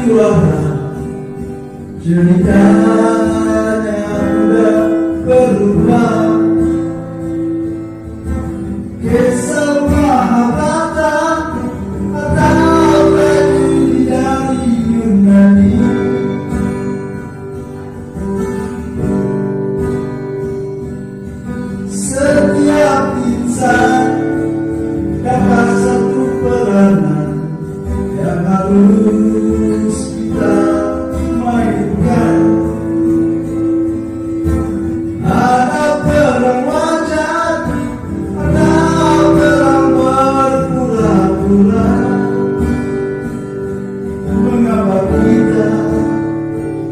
sandiwara Ceritanya udah berubah. Kisah Mahabharata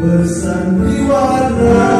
bersandiwara.